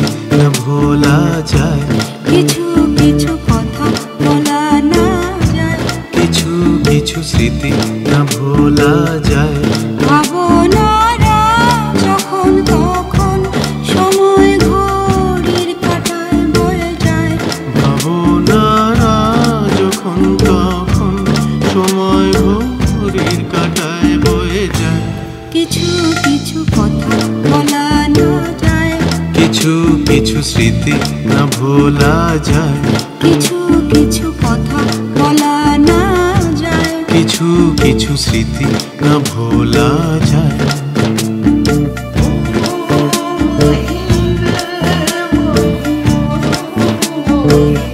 স্মৃতি না ভোলা যায় কিছু কিছু কথা বলা না যায় কিছু কিছু স্মৃতি না ভোলা যায় কিছু কিছু স্মৃতি না ভোলা যায় কিছু কিছু কথা বলা না যায় কিছু কিছু স্মৃতি না ভোলা যায় Oh,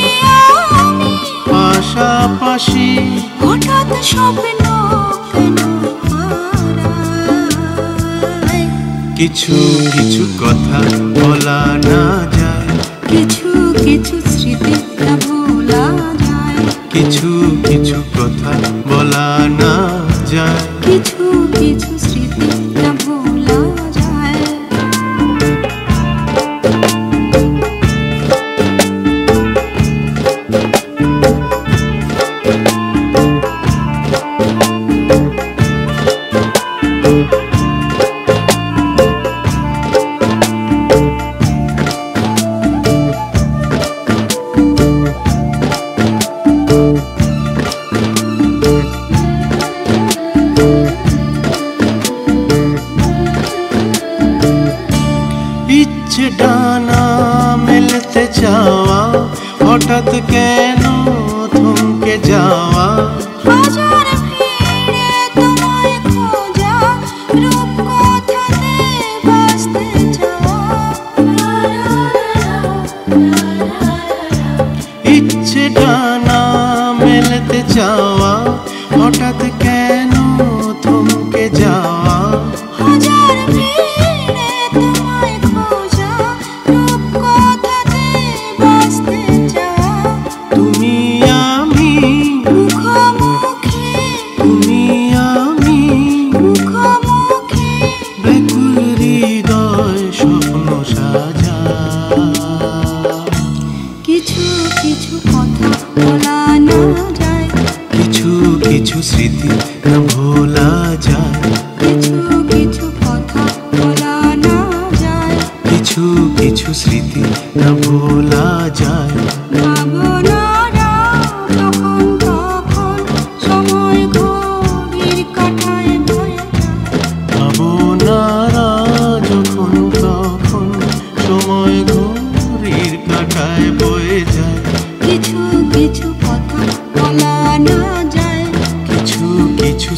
পাশাপাশি হঠাৎ স্বপ্ন কিছু কিছু কথা বলা না যায় কিছু কিছু স্মৃতি ভোলা যায় কিছু কিছু কথা বলা না যায় কিছু কিছু ডানা মেলতে যাওয়া হঠাৎ কেন থমকে যাওয়া न भूला जाए কিছু কিছু কথা ভোলা না যায় কিছু কিছু স্মৃতি न भूला जाए